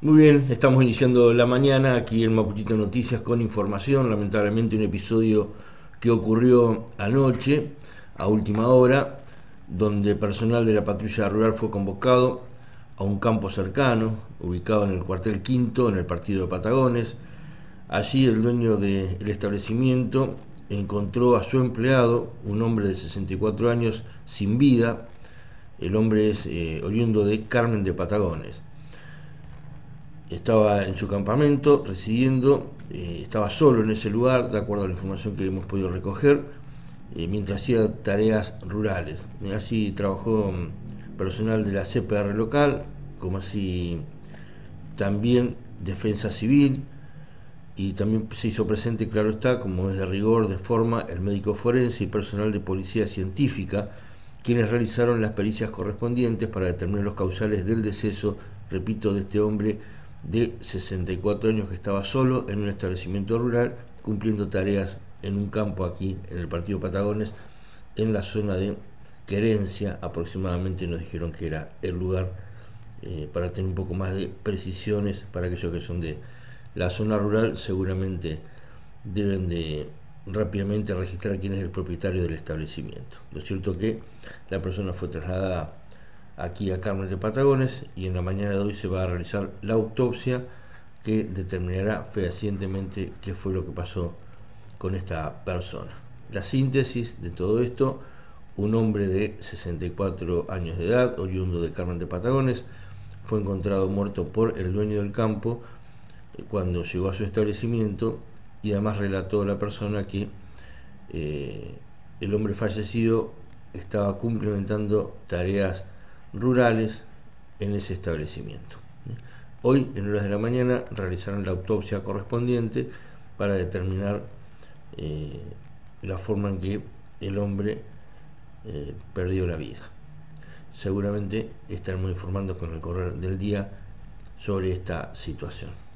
Muy bien, estamos iniciando la mañana aquí en Mapuchito Noticias con información, lamentablemente un episodio que ocurrió anoche a última hora, donde personal de la patrulla rural fue convocado a un campo cercano, ubicado en el cuartel quinto, en el partido de Patagones. Allí el dueño del establecimiento encontró a su empleado, un hombre de 64 años, sin vida. El hombre es eh, oriundo de Carmen de Patagones estaba en su campamento residiendo, eh, estaba solo en ese lugar, de acuerdo a la información que hemos podido recoger, eh, mientras hacía tareas rurales. Así trabajó mm, personal de la CPR local, como así también defensa civil, y también se hizo presente, claro está, como es de rigor, de forma, el médico forense y personal de policía científica, quienes realizaron las pericias correspondientes para determinar los causales del deceso, repito, de este hombre de 64 años que estaba solo en un establecimiento rural cumpliendo tareas en un campo aquí en el partido Patagones en la zona de Querencia aproximadamente nos dijeron que era el lugar eh, para tener un poco más de precisiones para aquellos que son de la zona rural seguramente deben de rápidamente registrar quién es el propietario del establecimiento. Lo cierto que la persona fue trasladada aquí a Carmen de Patagones y en la mañana de hoy se va a realizar la autopsia que determinará fehacientemente qué fue lo que pasó con esta persona. La síntesis de todo esto, un hombre de 64 años de edad, oriundo de Carmen de Patagones, fue encontrado muerto por el dueño del campo cuando llegó a su establecimiento y además relató a la persona que eh, el hombre fallecido estaba cumplimentando tareas rurales en ese establecimiento. Hoy, en horas de la mañana, realizaron la autopsia correspondiente para determinar eh, la forma en que el hombre eh, perdió la vida. Seguramente estaremos informando con el correr del día sobre esta situación.